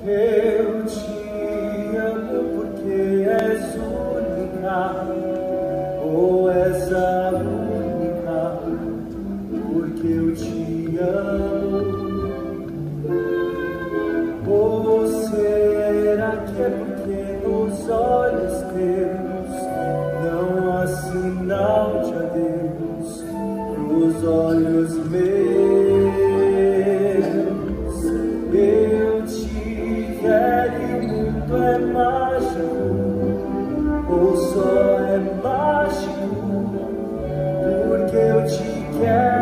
Eu te amo porque és única, ou és a única, porque eu te amo. Ou será que é porque nos olhos teus não há sinal de adeus, nos olhos meus? Yeah.